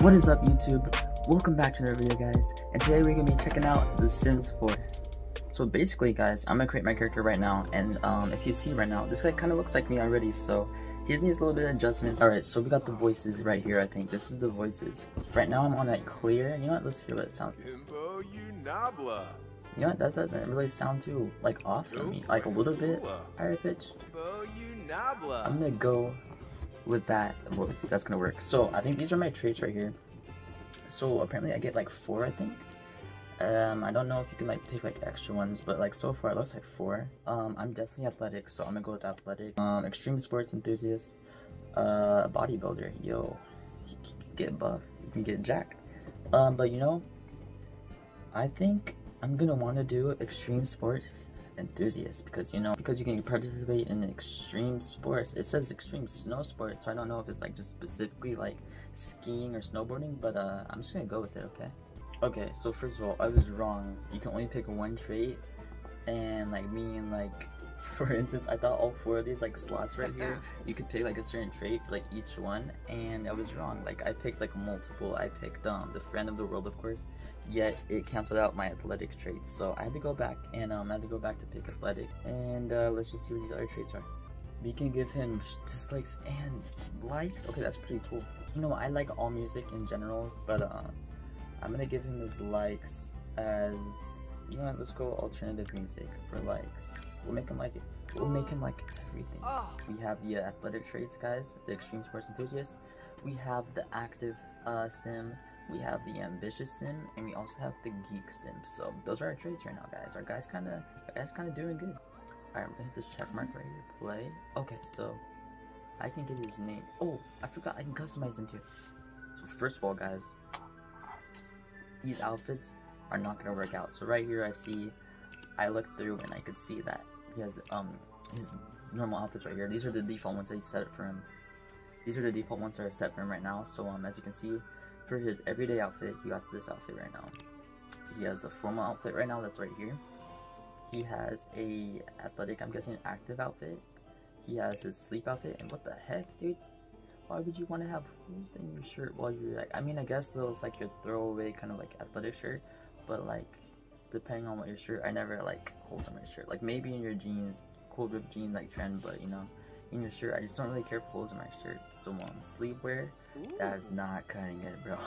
What is up YouTube? Welcome back to another video guys and today we're gonna be checking out The Sims 4. So basically guys, I'm gonna create my character right now and um, if you see right now, this guy kind of looks like me already so he just needs a little bit of adjustment. Alright, so we got the voices right here I think. This is the voices. Right now I'm on that clear. You know what? Let's hear what it sounds like. You know what? That doesn't really sound too like off for me. Like a little bit higher pitch. I'm gonna go with that voice. That's gonna work. So I think these are my traits right here. So apparently I get like four, I think. Um, I don't know if you can like pick like extra ones, but like so far it looks like four. Um, I'm definitely athletic, so I'm gonna go with athletic. Um, extreme sports enthusiast, uh, bodybuilder. Yo, you can get buff, you can get jacked. Um, but you know, I think I'm gonna want to do extreme sports enthusiast because you know because you can participate in extreme sports. It says extreme snow sports so i don't know if it's like just specifically like skiing or snowboarding but uh i'm just gonna go with it okay? Okay so first of all i was wrong. You can only pick one trait and like me and like for instance i thought all four of these like slots right here you could pick like a certain trait for like each one and i was wrong. Like i picked like multiple. I picked um the friend of the world of course yet it canceled out my athletic traits so i had to go back and um i had to go back to pick athletic and uh let's just see what these other traits are. We can give him dislikes and likes? Okay that's pretty cool. You know i like all music in general but uh i'm gonna give him his likes as you know what, let's go alternative music for likes We'll make him like it. We'll make him like everything. We have the uh, athletic traits, guys. The extreme sports enthusiast. We have the active uh, sim. We have the ambitious sim, and we also have the geek sim. So those are our traits right now, guys. Our guys kind of, our guys kind of doing good. All right, I'm gonna hit this check mark right here. Play. Okay, so I can get his name. Oh, I forgot. I can customize him too. So first of all, guys, these outfits are not gonna work out. So right here, I see. I looked through and I could see that he has um his normal outfits right here. These are the default ones that he set for him. These are the default ones that are set for him right now. So um as you can see, for his everyday outfit, he got this outfit right now. He has a formal outfit right now that's right here. He has a athletic, I'm guessing active outfit. He has his sleep outfit, and what the heck, dude? Why would you want to have holes in your shirt while you're like? I mean, I guess those like your throwaway kind of like athletic shirt, but like depending on what your shirt, I never like holes on my shirt. Like maybe in your jeans, cool rip jeans like trend, but you know, in your shirt, I just don't really care for holes in my shirt. So on sleepwear, that's not cutting it, bro.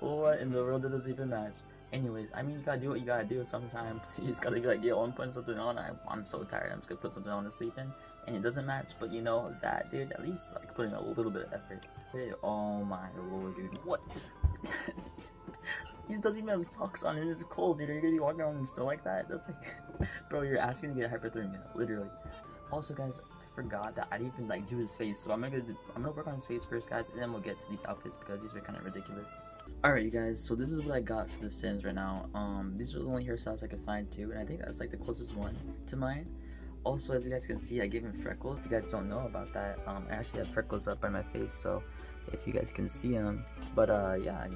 what in the world does this even match? Anyways, I mean, you gotta do what you gotta do sometimes. You just gotta be like, yo, I'm putting something on. I, I'm so tired. I'm just gonna put something on to sleep in. And it doesn't match, but you know, that dude, at least like putting a little bit of effort. Hey, oh my lord, dude. What? he doesn't even have socks on and it's cold, dude. Are you gonna be walking around in snow like that? That's like, bro, you're asking to get hypothermia, literally. Also, guys, I forgot that I didn't even like do his face, so I'm gonna I'm gonna work on his face first, guys, and then we'll get to these outfits because these are kind of ridiculous. Alright, you guys, so this is what I got for the Sims right now. Um, these are the only hairstyles I could find too, and I think that's like the closest one to mine. Also, as you guys can see, I gave him freckles. If you guys don't know about that, um, I actually have freckles up by my face, so if you guys can see them. But uh, yeah,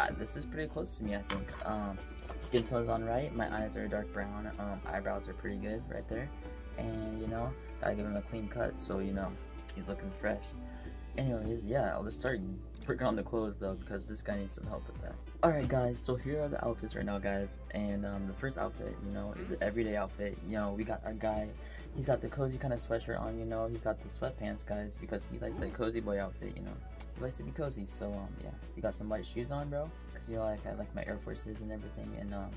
uh, this is pretty close to me, I think. Um, skin tone's on right, my eyes are dark brown, um, eyebrows are pretty good right there. And, you know, gotta give him a clean cut, so, you know, he's looking fresh. Anyways, yeah, I'll just start working on the clothes, though, because this guy needs some help with that. Alright, guys, so here are the outfits right now, guys. And, um, the first outfit, you know, is an everyday outfit. You know, we got our guy, he's got the cozy kind of sweatshirt on, you know, he's got the sweatpants, guys, because he likes that cozy boy outfit, you know likes to be cozy. So um, yeah, you got some white shoes on, bro. Cause you know like I like my Air Forces and everything. And um,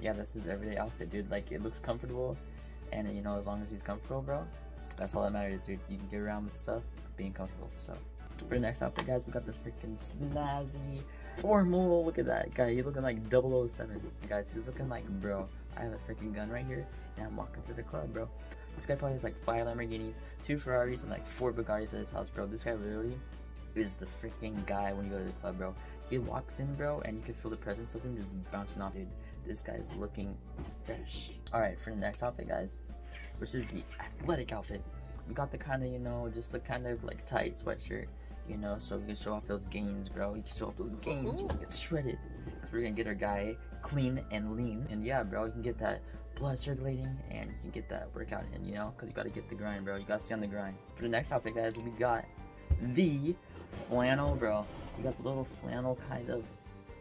yeah, this is everyday outfit, dude. Like it looks comfortable, and you know as long as he's comfortable, bro, that's all that matters, dude. You can get around with stuff, being comfortable. So for the next outfit, guys, we got the freaking snazzy formal. Look at that guy. He's looking like 007. Guys, he's looking like bro. I have a freaking gun right here, and I'm walking to the club, bro. This guy probably has like five Lamborghinis, two Ferraris, and like four Bugattis at his house, bro. This guy literally is the freaking guy when you go to the club, bro. He walks in, bro, and you can feel the presence of him just bouncing off, dude. This guy's looking fresh. Alright, for the next outfit, guys, versus the athletic outfit. We got the kind of, you know, just the kind of like tight sweatshirt, you know, so we can show off those gains, bro. We can show off those gains. We get shredded. Cause we're gonna get our guy clean and lean. And yeah, bro, you can get that blood circulating and you can get that workout in, you know, because you gotta get the grind, bro. You gotta stay on the grind. For the next outfit, guys, we got the flannel, bro. You got the little flannel kind of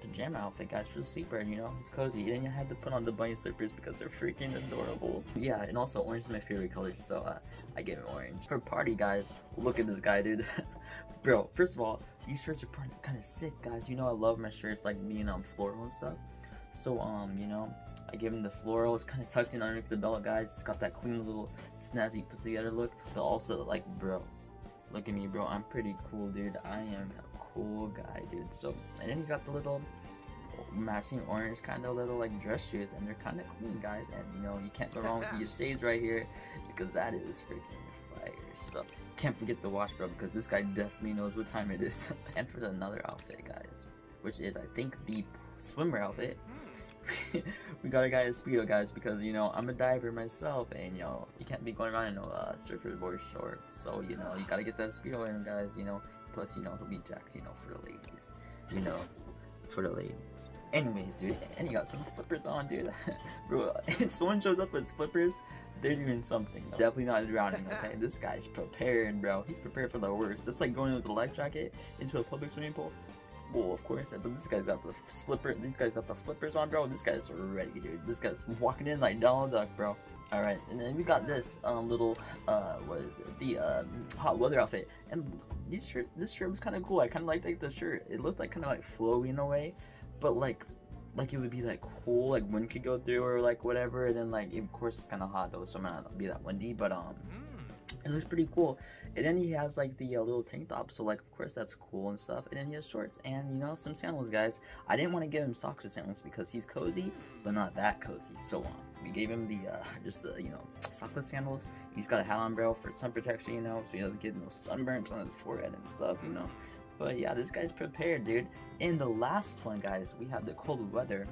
pajama outfit, guys, for the sleeper, you know, it's cozy. And then you had to put on the bunny slippers because they're freaking adorable. Yeah, and also orange is my favorite color, so uh, I gave it orange. For party, guys, look at this guy, dude. Bro, first of all, these shirts are kind of sick, guys. You know I love my shirts, like being um, floral and stuff. So, um, you know, I gave him the floral. It's kind of tucked in underneath the belt, guys. It's got that clean little snazzy put together look. But also, like, bro, look at me, bro. I'm pretty cool, dude. I am a cool guy, dude. So, and then he's got the little matching orange kind of little like dress shoes and they're kind of clean guys and you know you can't go wrong with these shades right here because that is freaking fire so can't forget the wash bro because this guy definitely knows what time it is and for the another outfit guys which is I think the swimmer outfit mm. we got a guy a speedo guys because you know I'm a diver myself and you know you can't be going around in no uh, surfboard shorts so you know you gotta get that speedo in guys you know plus you know he'll be jacked you know for the ladies you know for the ladies. Anyways, dude, and he got some flippers on, dude. Bro, if someone shows up with flippers, they're doing something. Definitely not drowning, okay? this guy's prepared, bro. He's prepared for the worst. That's like going with a life jacket into a public swimming pool. Of course, but this guy's got the slipper. These guys got the flippers on, bro. This guy's ready, dude. This guy's walking in like Donald Duck, bro. All right, and then we got this um, little uh, what is it? The uh, hot weather outfit, and this shirt this shirt was kind of cool. I kind of liked like the shirt. It looked like kind of like flowy in a way, but like like it would be like cool, like wind could go through or like whatever. And then like of course it's kind of hot though, so it might not be that windy, but um. It looks pretty cool. And then he has like the uh, little tank top, so like of course that's cool and stuff. And then he has shorts and you know some sandals, guys. I didn't want to give him socks or sandals because he's cozy, but not that cozy. So um, we gave him the uh, just the you know sockless sandals. He's got a hat on, bro, for sun protection, you know, so he doesn't get no sunburns on his forehead and stuff, you know. But yeah, this guy's prepared, dude. In the last one, guys, we have the cold weather.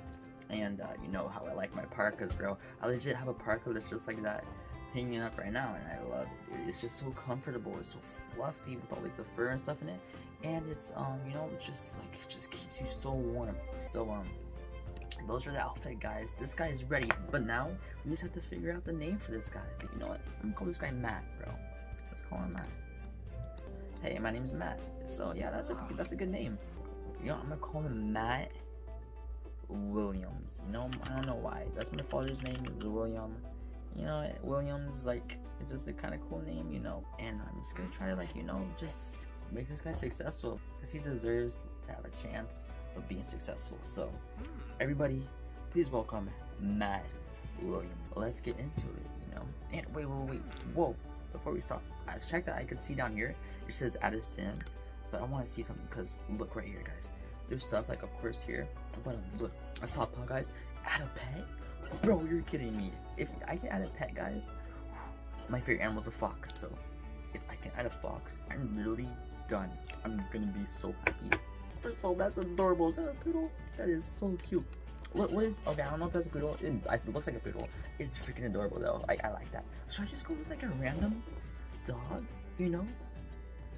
And uh, you know how I like my parkas, bro. I legit have a parka that's just like that hanging up right now, and I love it, dude. It's just so comfortable. It's so fluffy with all like the fur and stuff in it, and it's um, you know, just like it just keeps you so warm. So um, those are the outfit guys. This guy is ready, but now we just have to figure out the name for this guy. You know what? I'm gonna call this guy Matt, bro. Let's call him Matt. Hey, my name is Matt. So yeah, that's a that's a good name. You know, I'm gonna call him Matt Williams. You know, I don't know why. That's my father's name is William you know, Williams, like, it's just a kind of cool name, you know. And I'm just gonna try to, like, you know, just make this guy successful because he deserves to have a chance of being successful. So, everybody, please welcome Matt Williams. Let's get into it, you know. And wait, wait, wait, whoa! Before we start, I checked that I could see down here. It says Add a Sim, but I want to see something because look right here, guys. There's stuff like, of course, here, but um, look, I saw guys. Add a pet Bro, you're kidding me. If I can add a pet, guys, my favorite animal is a fox. So if I can add a fox, I'm literally done. I'm gonna be so happy. First of all, that's adorable. Is that a poodle? That is so cute. What, what is, okay, I don't know if that's a poodle. It, it looks like a poodle. It's freaking adorable though. Like, I like that. Should I just go with like a random dog? You know?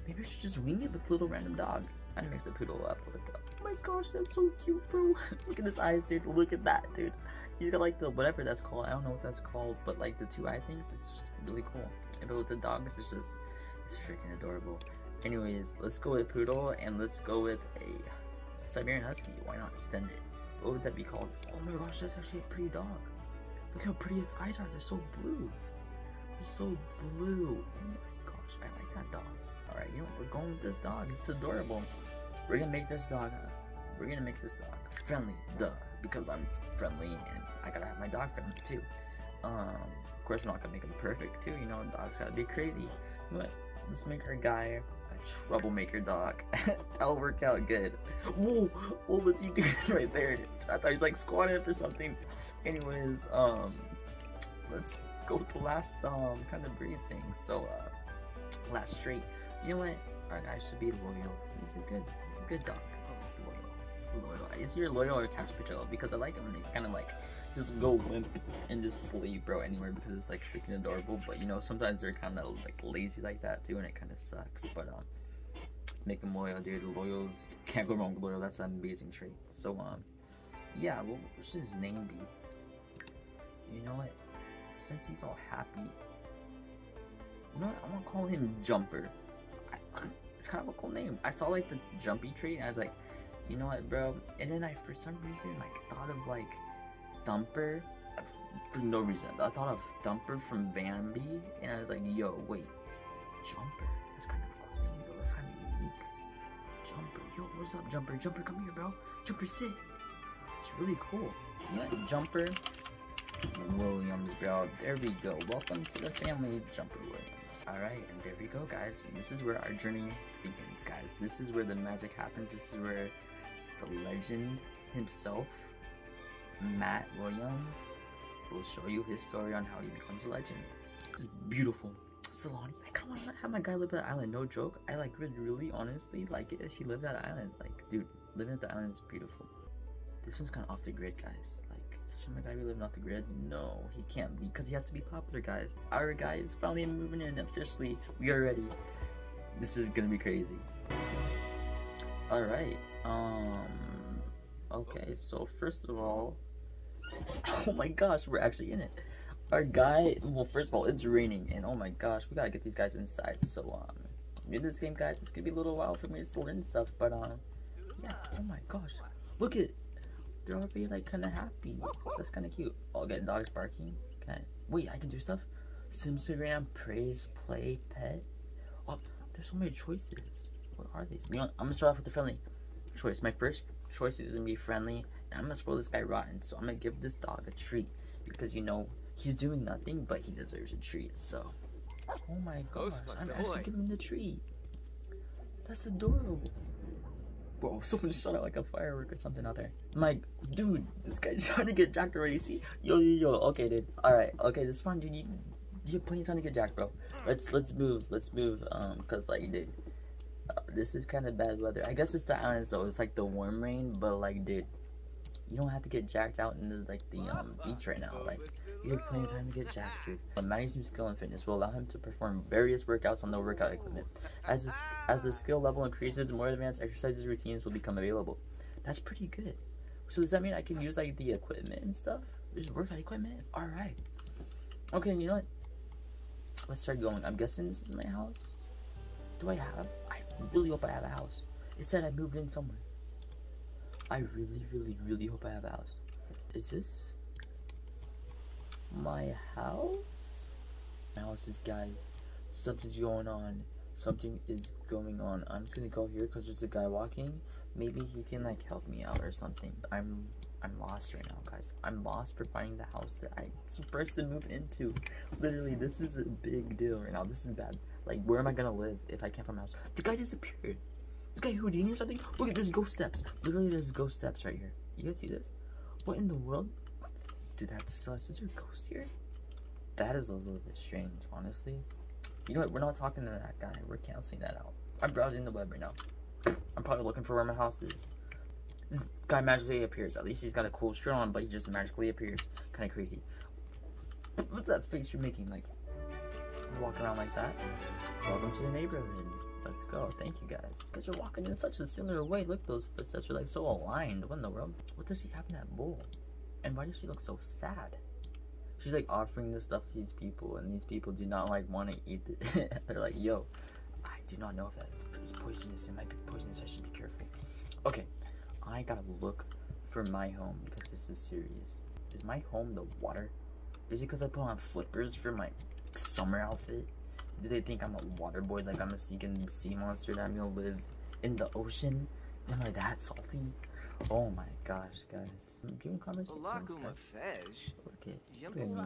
Maybe I should just wing it with a little random dog. Of makes a poodle up with oh my gosh, that's so cute, bro. Look at his eyes, dude. Look at that, dude. He's got like the whatever that's called. I don't know what that's called, but like the two eye things, it's really cool. And but with the dogs, it's just it's freaking adorable. Anyways, let's go with poodle and let's go with a Siberian Husky. Why not extend it? What would that be called? Oh my gosh, that's actually a pretty dog. Look how pretty his eyes are. They're so blue. They're so blue. Oh my gosh, I like that dog. Alright, you know, we're going with this dog. It's adorable. We're gonna make this dog, we're gonna make this dog friendly, duh, because I'm friendly and I gotta have my dog friendly too. Um, of course, we're not gonna make him perfect too. You know, dogs gotta be crazy. But let's make our guy a troublemaker dog. That'll work out good. Whoa, what was he doing right there? I thought he's like squatting for something. Anyways, um, let's go with the last um kind of breed thing. So, uh, last trait. You know what? Our guy should be loyal. He's a good, he's a good dog. He's loyal loyal. Is your loyal or Cash Patrol? Because I like them they kind of like just go limp and just sleep, bro, anywhere because it's like freaking adorable. But you know, sometimes they're kind of like lazy like that too, and it kind of sucks. But um, let's make them loyal, dude. Loyals can't go wrong with loyal. That's an amazing trait. So um, yeah, what should his name be? You know what? Since he's all happy, you know what? I want to call him Jumper. It's kind of a cool name. I saw like the jumpy tree and I was like, you know what, bro? And then I, for some reason, like thought of like Thumper for no reason. I thought of Thumper from Bambi, and I was like, yo, wait, Jumper. That's kind of cool name. That's kind of unique. Jumper. Yo, what's up, Jumper? Jumper, come here, bro. Jumper, sit. It's really cool. Jumper Williams, bro. There we go. Welcome to the family, Jumper Williams. Alright, and there we go, guys. This is where our journey begins, guys. This is where the magic happens. This is where the legend himself, Matt Williams, will show you his story on how he becomes a legend. It's beautiful. Sulani, I kind of want to have my guy live at the island. No joke. I like would really honestly like it if he lived at the island. Like, dude, living at the island is beautiful. This one's kind of off the grid, guys. Like, should my guy be living off the grid? No, he can't be because he has to be popular, guys. Our guy is finally moving in officially. We are ready. This is gonna be crazy. All right. Um. Okay. So first of all, oh my gosh, we're actually in it. Our guy. Well, first of all, it's raining, and oh my gosh, we gotta get these guys inside. So um, in this game, guys, it's gonna be a little while for me to learn stuff, but um, yeah. Oh my gosh, look at. They're already like kind of happy. That's kind of cute. I'll get dogs barking. Wait, I can do stuff. Simstagram, praise, play, pet. Oh, there's so many choices. What are these? You know, I'm gonna start off with the friendly choice. My first choice is gonna be friendly, and I'm gonna spoil this guy rotten. So I'm gonna give this dog a treat because you know he's doing nothing, but he deserves a treat. So, oh my gosh, I'm actually giving him the treat. That's adorable. Bro, someone shot out like a firework or something out there. I'm like, dude, this guy's trying to get jacked already. See, yo, yo, yo. Okay, dude. All right, okay, this fine, dude. You, you have plenty of time to get jacked, bro. Let's let's move. Let's move. Um, cause like, dude this is kind of bad weather. I guess it's the island, so it's like the warm rain, but like, dude, you don't have to get jacked out in the like the um beach right now. Like, you have plenty of time to get jacked, dude. Matty's new skill in fitness will allow him to perform various workouts on the workout equipment. As this, as the skill level increases, more advanced exercises routines will become available. That's pretty good. So does that mean I can use like the equipment and stuff? There's workout equipment. All right. Okay, you know what? Let's start going. I'm guessing this is my house. Do I have? I really hope I have a house. It said I moved in somewhere. I really, really, really hope I have a house. Is this my house? My house is, guys, something's going on. Something is going on. I'm just gonna go here because there's a guy walking. Maybe he can like help me out or something. I'm I'm lost right now, guys. I'm lost for finding the house that I'm supposed to move into. Literally, this is a big deal right now. This is bad. Like, where am I gonna live if I can't find my house? The guy disappeared. This guy Houdini or something? Look at there's ghost steps. Literally, there's ghost steps right here. You guys see this? What in the world? Dude, that's sus. Is there a ghost here? That is a little bit strange, honestly. You know what? We're not talking to that guy. We're canceling that out. I'm browsing the web right now. I'm probably looking for where my house is. This guy magically appears. At least he's got a cool shirt on, but he just magically appears. Kind of crazy. What's that face you're making? Like, just walk around like that. Welcome to the neighborhood. Let's go. Thank you guys. Because you're walking in such a similar way. Look, at those footsteps are like so aligned. What in the world? What does she have in that bowl? And why does she look so sad? She's like offering this stuff to these people, and these people do not like want to eat it. They're like, yo, I do not know if that's poisonous. It might be poisonous. I should be careful. Okay, I gotta look for my home because this is serious. Is my home the water? Is it because I put on flippers for my summer outfit? Do they think I'm a water boy, like I'm a seeking sea monster that I'm gonna live in the ocean? Am I that salty? Oh my gosh, guys. Giving conversations, guys. Look it. Look at me.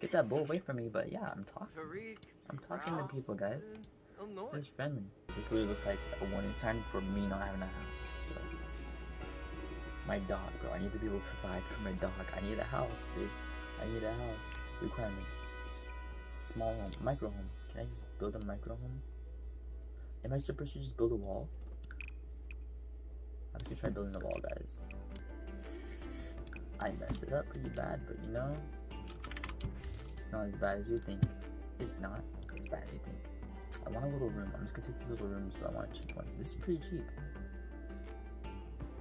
Get that bull away from me, but yeah, I'm talking. I'm talking to people, guys. This is friendly. This literally looks like a warning sign for me not having a house, so. My dog, bro. I need to be able to provide for my dog. I need a house, dude. I need a house. Requirements. Small home. Micro home. Can I just build a micro home? Am I supposed to just build a wall? I'm just gonna try building a wall, guys. I messed it up pretty bad, but you know, it's not as bad as you think. It's not as bad as you think. I want a little room. I'm just gonna take these little rooms, but I want a cheap one. This is pretty cheap.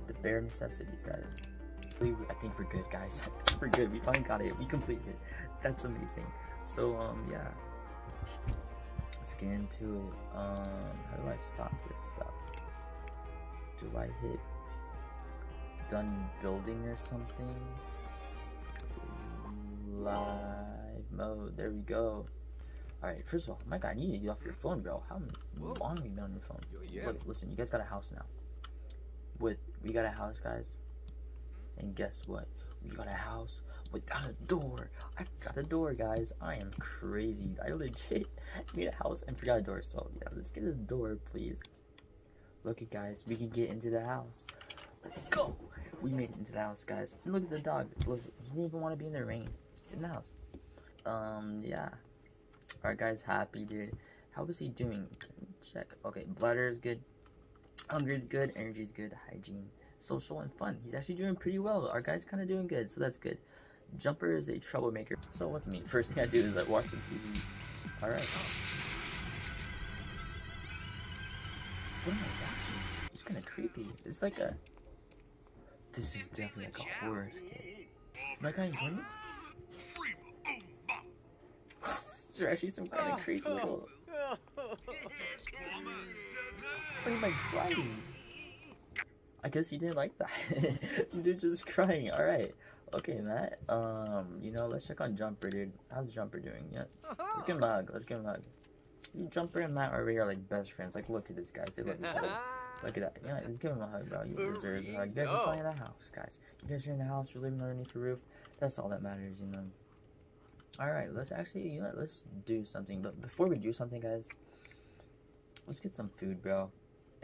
The bare necessities, guys. I think we're good, guys. we're good. We finally got it. We completed it. That's amazing. So, um, yeah. let's get into it. Um, how do I stop this stuff? Do I hit done building or something? Live mode. There we go. Alright, first of all, my guy, I need to get off your phone, bro. How long have you been on your phone? Look, listen, you guys got a house now. With we got a house, guys. And guess what? We got a house without a door. I got a door, guys. I am crazy. I legit made a house and forgot a door. So yeah, let's get a door, please. Look at guys, we can get into the house. Let's go. We made it into the house, guys. And look at the dog. Listen, he didn't even want to be in the rain. He's in the house. Um, yeah. Alright, guys, happy, dude. How was he doing? check. Okay, bladder is good. Hunger is good. Energy is good. Hygiene social and fun. He's actually doing pretty well. Our guy's kind of doing good, so that's good. Jumper is a troublemaker. So look at me. First thing I do is I watch some TV. All right. What oh, am I watching? It's kind of creepy. It's like a. This is definitely like a horror skit. Is my guy enjoying this? There's actually some kind of crazy little. What am I crying? I guess you didn't like that. dude just crying. Alright. Okay, Matt. Um, you know, let's check on Jumper, dude. How's Jumper doing? Yeah. Let's give him a hug. Let's give him a hug. Jumper and Matt are really like best friends. Like, look at this, guys. They love each other. Look at that. Yeah, let's give him a hug, bro. You deserve a hug. You guys are playing in the house, guys. You guys are in the house. You're living underneath the roof. That's all that matters, you know. Alright, let's actually, you know, let's do something. But before we do something, guys, let's get some food, bro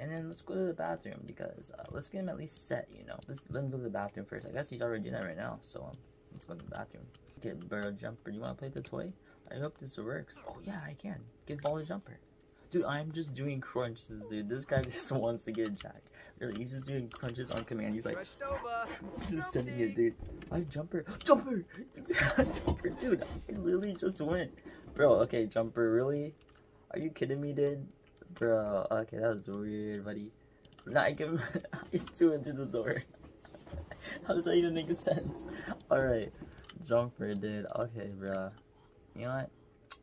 and then let's go to the bathroom because uh, let's get him at least set, you know. Let's let him go to the bathroom first. I guess he's already doing that right now, so um, let's go to the bathroom. Get Burrow Jumper. You want to play the toy? I hope this works. Oh yeah, I can. Get Ball the Jumper. Dude, I'm just doing crunches, dude. This guy just wants to get jacked. Really, he's just doing crunches on command. He's like, just sending it, dude. My jumper, jumper, jumper, dude. I literally just went, bro. Okay, jumper, really? Are you kidding me, dude? Bro, okay, that was weird, buddy. Not give him. he's two into the door. How does that even make sense? Alright, jumper dude. Okay, bro. You know what?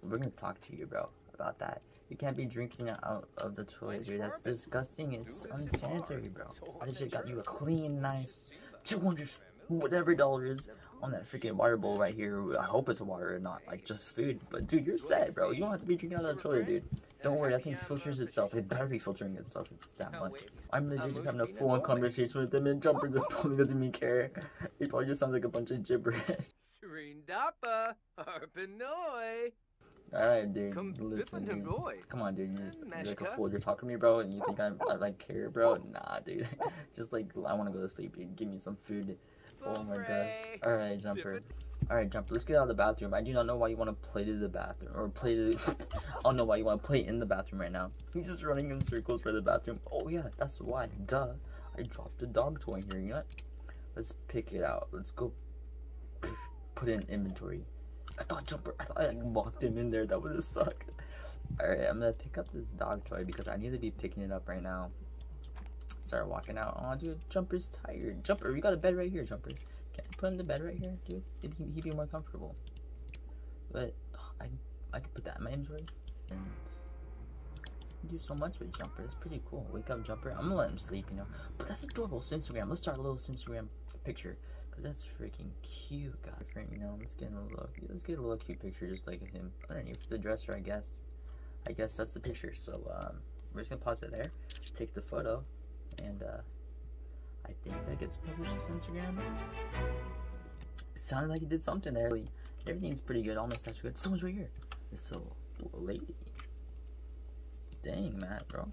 We're gonna talk to you, bro, about that. You can't be drinking out of the toilet, dude. That's disgusting. It's unsanitary, bro. I just got you a clean, nice 200 whatever dollars on that freaking water bowl right here. I hope it's water and not like just food. But dude, you're set, bro. You don't have to be drinking out of the toilet, dude. Don't worry, that thing filters itself. It better be filtering itself if it's that much. I'm legit just having a full-on conversation with them and Jumper just probably doesn't even care. It probably just sounds like a bunch of gibberish. Serendapa, Harpanoy. Alright, dude. Listen, dude. Come on, dude. You just you're like a fool. You're talking to me, bro, and you think I'm, I like care, bro? Nah, dude. just like I want to go to sleep. Dude. Give me some food. Oh my gosh. Alright, Jumper. Alright, Jumper, let's get out of the bathroom. I do not know why you want to play to the bathroom. Or play to... I don't know why you want to play in the bathroom right now. He's just running in circles for the bathroom. Oh yeah, that's why. Duh. I dropped a dog toy here, you know what? Let's pick it out. Let's go put it in inventory. I thought Jumper... I thought I like, locked him in there. That would have sucked. Alright, I'm gonna pick up this dog toy because I need to be picking it up right now start walking out. Oh, dude, Jumper's tired. Jumper, we got a bed right here, Jumper. Put him the bed right here, dude? He'd, he'd be more comfortable. But I, I can put that in my inventory and do so much with Jumper. That's pretty cool. Wake up, Jumper. I'm gonna let him sleep, you know. But that's adorable. Instagram. Let's start a little Instagram picture. Cause that's freaking cute, guys. You know, let's get a little, let's get a little cute picture just like him underneath the dresser, I guess. I guess that's the picture. So um, we're just gonna pause it there, take the photo, and uh, I think that gets published on Instagram. It sounded like he did something there. Everything's pretty good, almost that's good. Someone's right here. So, a lady. Dang, Matt, bro.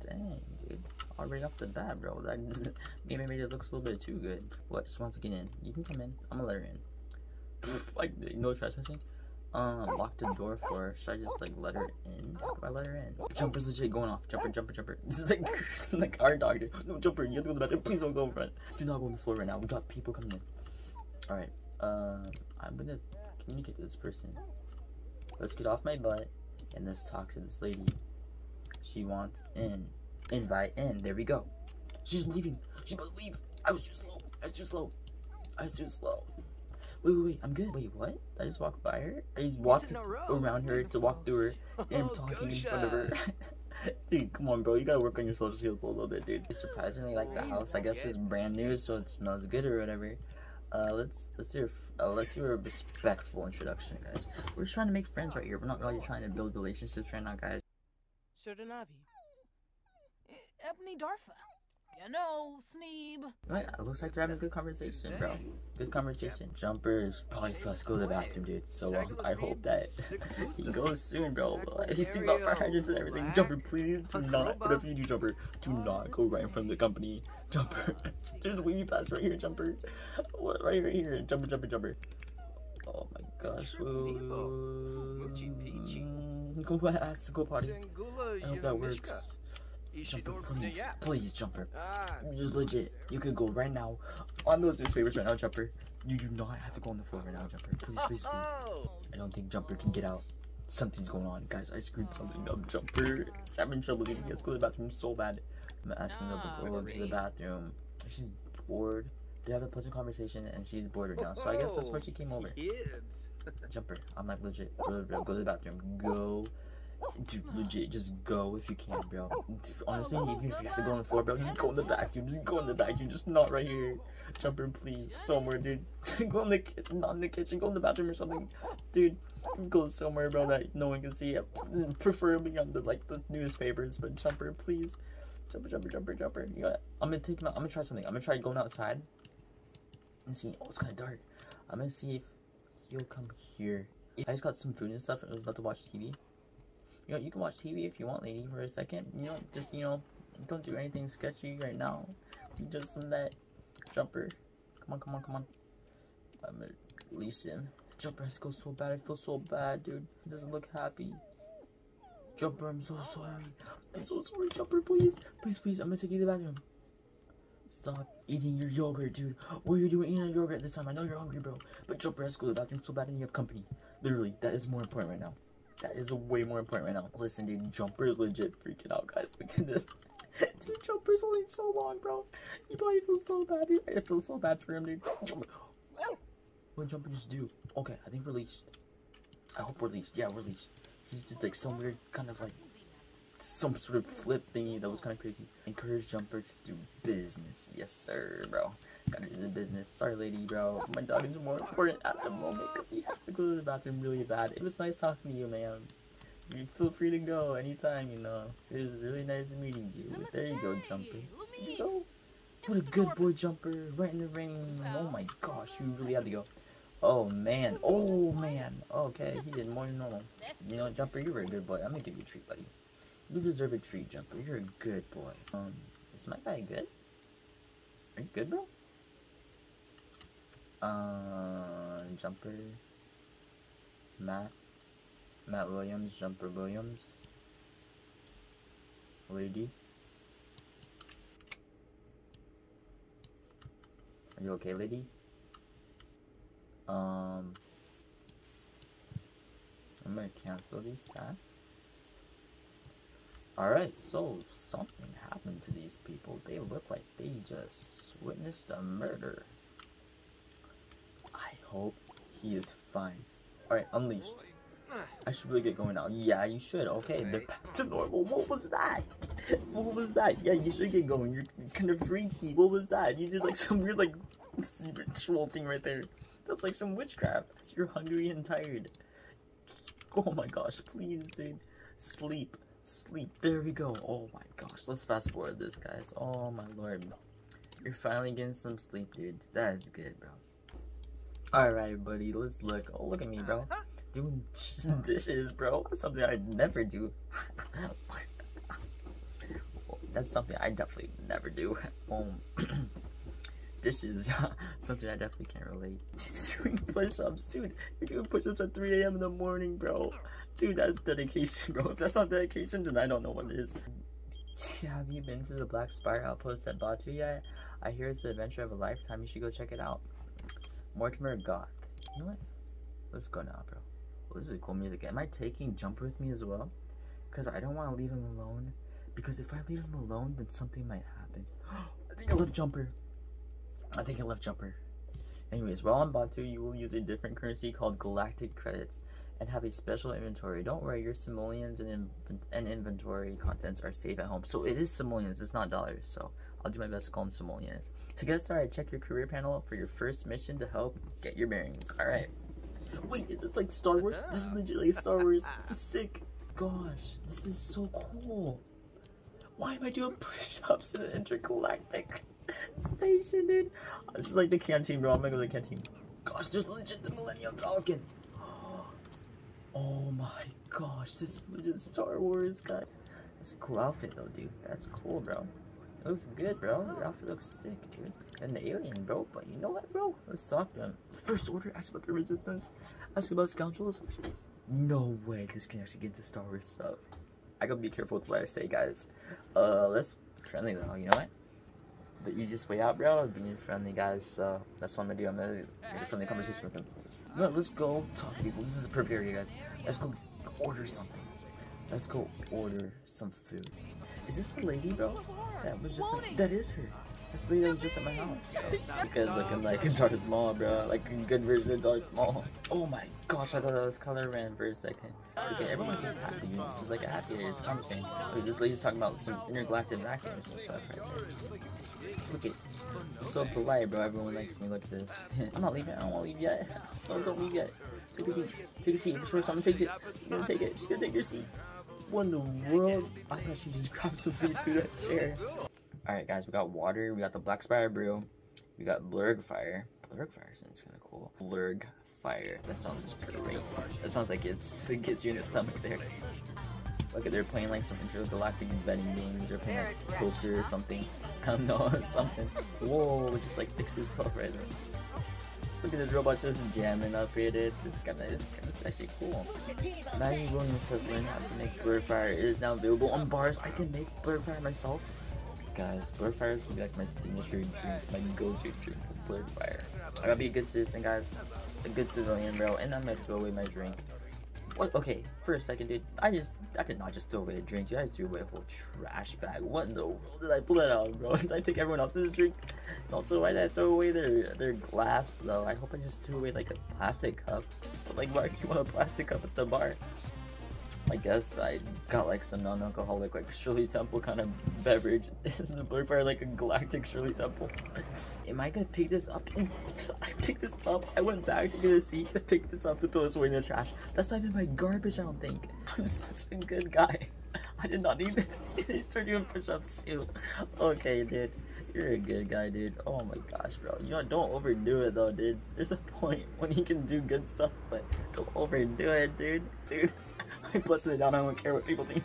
Dang, dude. Already off the bat, bro. That maybe maybe it looks a little bit too good. What? Just wants to get in. You can come in. I'm gonna let her in. like no trespassing um lock the door for. Should I just like let her in? Do I let her in? Jumper's legit going off. Jumper, jumper, jumper. This is like like our doctor. No jumper, you have to go to the bathroom. Please don't go in front. Do not go on the floor right now. We got people coming in. Alright. Um I'm gonna communicate to this person. Let's get off my butt and let's talk to this lady. She wants in. Invite in. There we go. She's leaving. About to leave. I was too slow. I was too slow. I was too slow. Wait, wait, wait, I'm good. Wait, what? I just walked by her? I just walked around her to walk through her and I'm talking in front of her. dude, come on, bro. You gotta work on your social skills a little bit, dude. It's surprisingly like the house, I guess, is brand new, so it smells good or whatever. Uh, let's let's do a, uh, let's do a respectful introduction, guys. We're just trying to make friends right here. We're not really trying to build relationships right now, guys. Shurdanavi. Ebony Darfa. You know, Sneeb. Right, it looks like they're having a good conversation, bro. Good conversation. Jumper is probably still to go to the bathroom, dude. So um, I hope that he goes soon, bro. He's thinking about fire hydrants and everything. Jumper, please do not. Whatever you do, Jumper, do not go right in front of the company. Jumper, there's weedy pass right here, Jumper. Right here, right here. Jumper, jumper, jumper. Oh my gosh. Whoa. Go has to go potty. I hope that works. Jumper, please, please, Jumper. Just legit. You could go right now on those newspapers right now, Jumper. You do not have to go on the floor right now, Jumper. Please, please, please. I don't think Jumper can get out. Something's going on, guys. I screwed something up. Jumper is having trouble getting to go to the bathroom so bad. I'm asking her to go to the bathroom. She's bored. They have a pleasant conversation and she's bored right now. So I guess that's why she came over. Jumper, I'm like legit. Go to the bathroom. Go Dude, legit, just go if you can, bro. Honestly, even if you have to go on the floor, bro, just go in the back, dude. Just go in the back, dude. Just not right here. Jumper, please. Somewhere, dude. go in the kitchen, not in the kitchen. Go in the bathroom or something. Dude, just go somewhere, bro, that no one can see it. Preferably on the, like, the newspapers. But Jumper, please. Jumper, jumper, jumper, jumper. You got I'm gonna take out. I'm gonna try something. I'm gonna try going outside and see. Oh, it's kind of dark. I'm gonna see if he'll come here. I just got some food and stuff. I was about to watch TV you know, you can watch TV if you want, lady, for a second. You know, just, you know, don't do anything sketchy right now. You just let Jumper. Come on, come on, come on. I'm gonna release him. Jumper has to go so bad. I feel so bad, dude. He doesn't look happy. Jumper, I'm so sorry. I'm so sorry, Jumper, please. Please, please, I'm gonna take you to the bathroom. Stop eating your yogurt, dude. What are you doing eating your yogurt at this time? I know you're hungry, bro. But Jumper has to go to the bathroom so bad and you have company. Literally, that is more important right now. That is way more important right now. Listen, dude, Jumper's legit freaking out, guys. Look at this. dude, Jumper's holding so long, bro. You probably feel so bad, dude. I feel so bad for him, dude. Jumper. What Jumper just do? Okay, I think we're leashed. I hope we're leashed. Yeah, we're leashed. He's just like some weird kind of like some sort of flip thingy that was kind of crazy. Encourage Jumper to do business. Yes, sir, bro. Gotta do the business. Sorry, lady, bro. My dog is more important at the moment because he has to go to the bathroom really bad. It was nice talking to you, man. You feel free to go anytime, you know. It was really nice meeting you. There you go, Jumper. Did you go? What a good boy, Jumper. Right in the rain. Oh my gosh, you really had to go. Oh man. Oh man. Okay, he did more than normal. You know, Jumper, you were a good boy. I'm gonna give you a treat, buddy. You deserve a treat, Jumper. You're a good boy. Um, is my guy good? Are you good, bro? Uh, Jumper. Matt. Matt Williams, Jumper Williams. Lady. Are you okay, lady? Um, I'm gonna cancel these stats. Alright, so something happened to these people. They look like they just witnessed a murder. I hope he is fine. Alright, unleashed. I should really get going now. Yeah, you should. Okay, they're back to normal. What was that? What was that? Yeah, you should get going. You're kind of freaky. What was that? You did like some weird like ritual thing right there. That's like some witchcraft. You're hungry and tired. Oh my gosh, please, dude. Sleep. Sleep. There we go. Oh my gosh. Let's fast forward this, guys. Oh my lord. You're finally getting some sleep, dude. That is good, bro. Alright, buddy. Let's look. Oh, look at me, bro. Doing dishes, bro. That's something I'd never do. That's something I definitely never do. Um, dishes. something I definitely can't relate. doing push-ups, dude. You're doing push-ups at 3 a.m. in the morning, bro. Dude, that's dedication, bro. If that's not dedication, then I don't know what it is. Have you been to the Black Spire outpost at Batuu yet? I hear it's the adventure of a lifetime. You should go check it out. Mortimer Goth. You know what? Let's go now, bro. Well, this is cool music. Am I taking Jumper with me as well? Because I don't want to leave him alone. Because if I leave him alone, then something might happen. I think I left Jumper. I think I left Jumper. Anyways, while on Batuu, you will use a different currency called Galactic Credits and have a special inventory. Don't worry, your simoleons and, and inventory contents are safe at home. So it is simoleons, it's not dollars. So I'll do my best to call them simoleons. To get started, check your career panel for your first mission to help get your bearings. Alright. Wait, is this like Star Wars? This is legit like Star Wars. Sick. Gosh, this is so cool. Why am I doing push-ups the intergalactic station, dude? This is like the canteen, bro. I'm gonna go to the canteen. Gosh, there's legit the Millennium Falcon. Oh my gosh, this is legit Star Wars, guys. That's a cool outfit, though, dude. That's cool, bro. It looks good, bro. Your outfit looks sick, dude. And the alien, bro. But you know what, bro? Let's talk to him. First order, ask about the resistance. Ask about scoundrels. No way this can actually get into Star Wars stuff. I gotta be careful with what I say, guys. Uh, let's friendly though. You know what? The easiest way out, bro, is being friendly, guys. So that's what I'm gonna do. I'm gonna make a friendly conversation with them. You? Let's go talk to people. This is a perfect area, guys. Let's go order something. Let's go order some food. Is this the lady, bro? That was just like, that is her. That's the lady was just at my house. This guy's looking like a Darth Maul, bro. Like a good version of Darth Maul. Oh my gosh, I thought that was Color Man for a second. Okay, everyone's just happy. This is like a happy area. I'm saying. This lady's talking about some intergalactic vacuums and stuff right there. Look at I'm so polite, bro. Everyone likes me. Look at this. I'm not leaving. I don't want to leave yet. Don't, don't leave yet. Take a seat. Take a seat. Before someone takes it, she's gonna take it. She's gonna take your seat. What in the world? I thought she just grabbed some food through that chair. Alright, guys. We got water. We got the Black Spire Brew. We got Blurrgfire. Blurg Fire sounds kind of cool. Blurg Fire. That sounds great. That sounds like it's, it gets you in the stomach there. Look at they're playing like some intergalactic betting games or playing like poker or something. I don't know, something. Whoa, just like fixes itself right there. Look at this robot just jamming up here, dude. This kind of is kind of actually cool. Maggie Williams has learned how to make Blurrgfire. It is now available on bars. I can make blur fire myself. Guys, Blurrgfire is gonna be like my signature drink, my go-to drink of blur fire. I gotta be a good citizen, guys. A good civilian, bro. And I'm gonna throw away my drink. What? Okay, for a second, dude. I just, I did not just throw away a drink. You guys threw away a whole trash bag. What in the world did I pull that out, bro? Did I take everyone else's drink? And also, why did I throw away their their glass, though? I hope I just threw away like a plastic cup. But like, why do you want a plastic cup at the bar? I guess I got like some non-alcoholic like Shirley Temple kind of beverage. Isn't the Blurrgfire like a galactic Shirley Temple? Am I gonna pick this up? I picked this up. I went back to get a seat to pick this up to throw this away in the trash. That's not even my garbage, I don't think. I'm such a good guy. I did not even start doing push-ups too. Okay, dude. You're a good guy, dude. Oh my gosh, bro. You know, don't overdo it though, dude. There's a point when you can do good stuff, but don't overdo it, dude. Dude. I busted it down. I don't care what people think.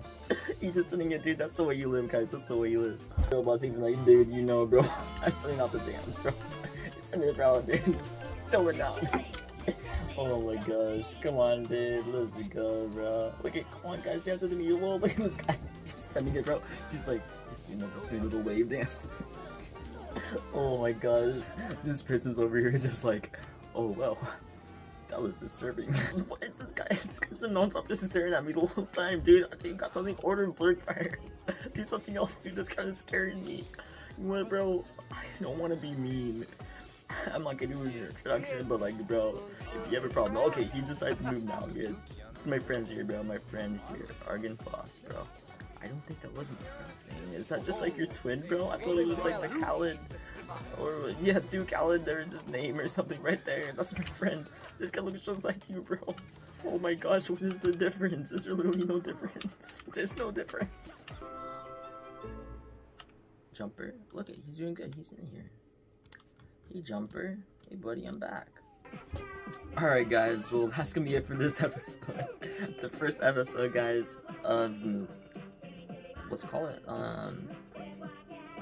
you just turning it, dude. That's the way you live, guys. That's the way you live. Robot's even like, dude, you know, bro. I'm setting out the jams, bro. It's in the crowd, dude. Tone it down. oh my gosh. Come on, dude. Let's go, bro. Look at, come on, guys. You have to do me. Whoa, look at this guy. He's sending it, bro. He's like, just, you know, this new little wave dance. oh my gosh. This person's over here just like, oh well. That was disturbing. what is this guy? This guy's been non-stop just staring at me the whole time, dude. I think got something ordered blurred fire. Do something else, dude. This of scaring me. You know what, bro? I don't want to be mean. I'm not gonna do your introduction, but like, bro, if you have a problem, okay, he decided to move now, good. Is my friends here, bro. My friends here, Argon Foss, bro. I don't think that was my friend's name. Is that just like your twin, bro? I thought it was like the Khaled or, yeah, Duke Allen, there's his name or something right there. That's my friend. This guy looks just like you, bro. Oh my gosh, what is the difference? Is there literally no difference? There's no difference. Jumper, look at he's doing good. He's in here. Hey, Jumper. Hey, buddy, I'm back. Alright, guys. Well, that's gonna be it for this episode. the first episode, guys, Um, Let's call it, um...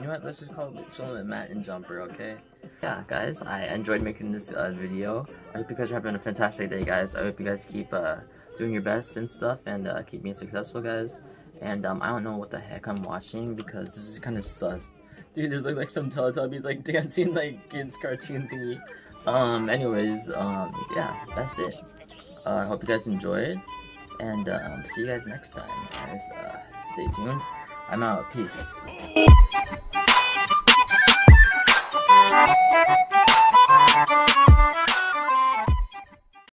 You know what? Let's just call it with Matt and Jumper, okay? Yeah, guys, I enjoyed making this uh, video. I hope you guys are having a fantastic day, guys. I hope you guys keep uh, doing your best and stuff and uh, keep being successful, guys. And um, I don't know what the heck I'm watching because this is kind of sus. Dude, this looks like some Teletubbies like dancing like kids cartoon thingy. Um, anyways, um, yeah, that's it. Uh, I hope you guys enjoyed. And um, see you guys next time, guys. Uh, stay tuned. I'm out. Peace.